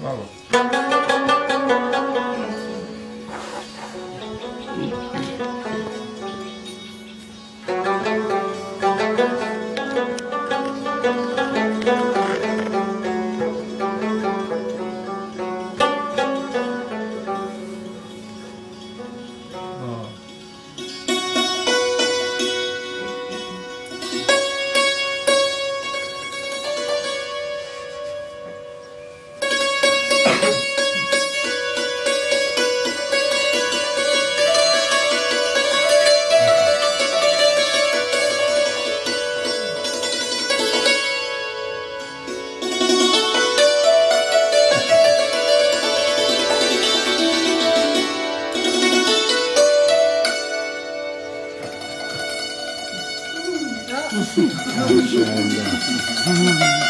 Falou. あわあ